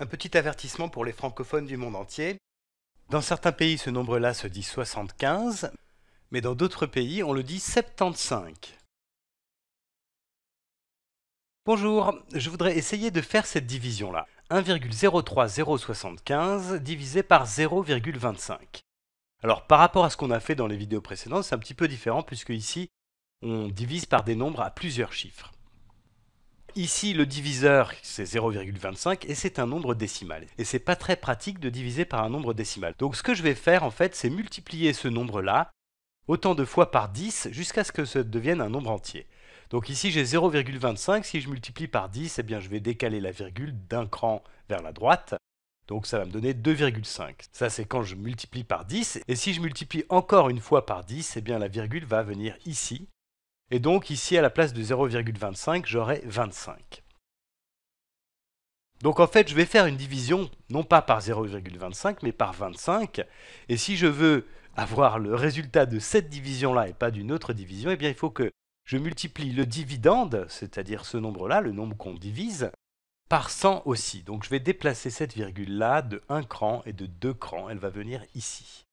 Un petit avertissement pour les francophones du monde entier. Dans certains pays, ce nombre-là se dit 75, mais dans d'autres pays, on le dit 75. Bonjour, je voudrais essayer de faire cette division-là. 1,03075 divisé par 0,25. Alors par rapport à ce qu'on a fait dans les vidéos précédentes, c'est un petit peu différent puisque ici, on divise par des nombres à plusieurs chiffres. Ici, le diviseur, c'est 0,25 et c'est un nombre décimal. Et c'est pas très pratique de diviser par un nombre décimal. Donc ce que je vais faire, en fait, c'est multiplier ce nombre-là autant de fois par 10 jusqu'à ce que ça devienne un nombre entier. Donc ici, j'ai 0,25. Si je multiplie par 10, eh bien, je vais décaler la virgule d'un cran vers la droite. Donc ça va me donner 2,5. Ça, c'est quand je multiplie par 10. Et si je multiplie encore une fois par 10, eh bien, la virgule va venir ici. Et donc ici, à la place de 0,25, j'aurai 25. Donc en fait, je vais faire une division, non pas par 0,25, mais par 25. Et si je veux avoir le résultat de cette division-là et pas d'une autre division, eh bien il faut que je multiplie le dividende, c'est-à-dire ce nombre-là, le nombre qu'on divise, par 100 aussi. Donc je vais déplacer cette virgule-là de 1 cran et de 2 crans. Elle va venir ici.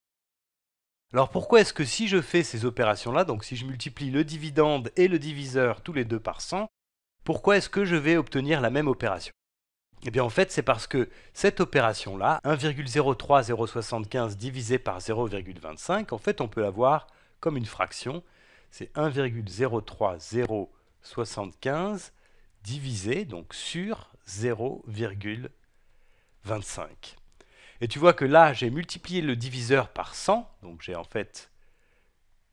Alors pourquoi est-ce que si je fais ces opérations-là, donc si je multiplie le dividende et le diviseur tous les deux par 100, pourquoi est-ce que je vais obtenir la même opération? Eh bien en fait c'est parce que cette opération-là, 1,03075 divisé par 0,25, en fait on peut l'avoir comme une fraction, c'est 1,03075 divisé donc sur 0,25. Et tu vois que là, j'ai multiplié le diviseur par 100, donc j'ai en fait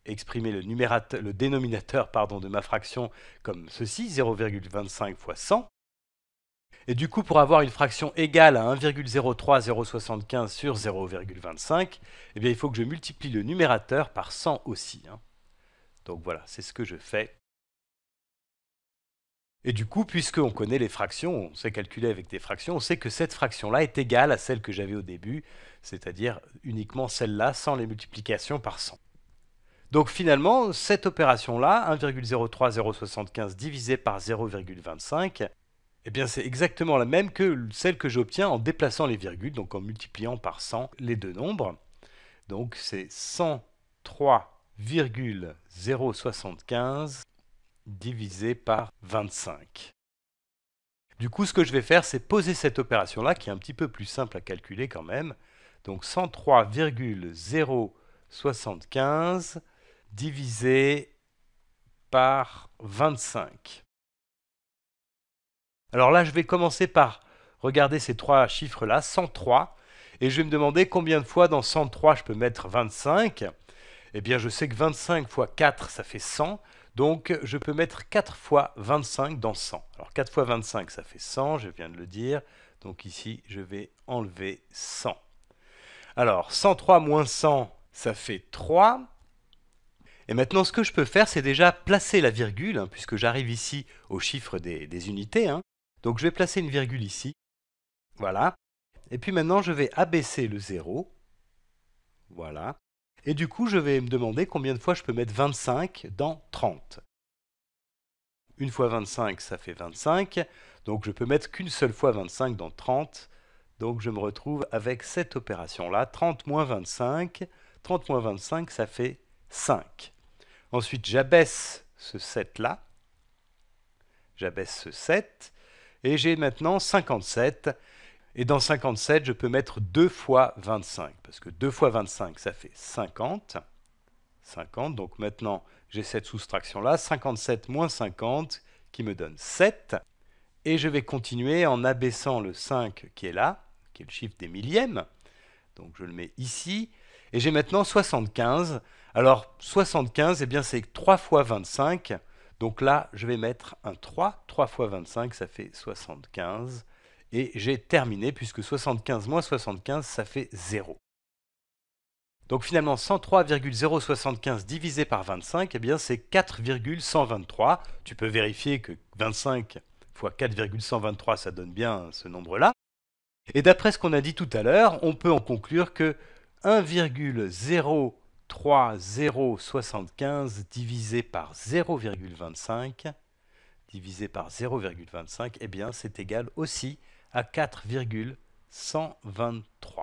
exprimé le, dénominateur pardon, de ma fraction comme ceci, 0,25 fois 100. Et du coup, pour avoir une fraction égale à 1,03075 sur 0,25, eh bien, il faut que je multiplie le numérateur par 100 aussi. Hein. Donc voilà, c'est ce que je fais. Et du coup, puisqu'on connaît les fractions, on sait calculer avec des fractions, on sait que cette fraction-là est égale à celle que j'avais au début, c'est-à-dire uniquement celle-là sans les multiplications par 100. Donc finalement, cette opération-là, 1,03075 divisé par 0,25, eh bien c'est exactement la même que celle que j'obtiens en déplaçant les virgules, donc en multipliant par 100 les deux nombres. Donc c'est 103,075 divisé par 25. Du coup, ce que je vais faire, c'est poser cette opération-là, qui est un petit peu plus simple à calculer quand même. Donc 103,075 divisé par 25. Alors là, je vais commencer par regarder ces trois chiffres-là, 103, et je vais me demander combien de fois dans 103 je peux mettre 25. Eh bien, je sais que 25 fois 4, ça fait 100. Donc je peux mettre 4 fois 25 dans 100. Alors 4 fois 25, ça fait 100, je viens de le dire. Donc ici, je vais enlever 100. Alors 103 moins 100, ça fait 3. Et maintenant, ce que je peux faire, c'est déjà placer la virgule, hein, puisque j'arrive ici au chiffre des, unités. Hein. Donc je vais placer une virgule ici. Voilà. Et puis maintenant, je vais abaisser le 0. Voilà. Et du coup, je vais me demander combien de fois je peux mettre 25 dans 30. Une fois 25, ça fait 25. Donc je peux mettre qu'une seule fois 25 dans 30. Donc je me retrouve avec cette opération-là. 30 moins 25. 30 moins 25, ça fait 5. Ensuite, j'abaisse ce 7-là. J'abaisse ce 7. Et j'ai maintenant 57. Et dans 57, je peux mettre 2 fois 25, parce que 2 fois 25, ça fait 50. 50, donc maintenant, j'ai cette soustraction-là, 57 moins 50, qui me donne 7. Et je vais continuer en abaissant le 5 qui est là, qui est le chiffre des millièmes. Donc je le mets ici. Et j'ai maintenant 75. Alors 75, eh bien c'est 3 fois 25. Donc là, je vais mettre un 3. 3 fois 25, ça fait 75 et j'ai terminé puisque 75 moins 75 ça fait 0. Donc finalement 103,075 divisé par 25, eh bien c'est 4,123. Tu peux vérifier que 25 fois 4,123 ça donne bien ce nombre-là. Et d'après ce qu'on a dit tout à l'heure, on peut en conclure que 1,03075 divisé par 0,25 divisé par 0,25, eh bien c'est égal aussi à 4,123.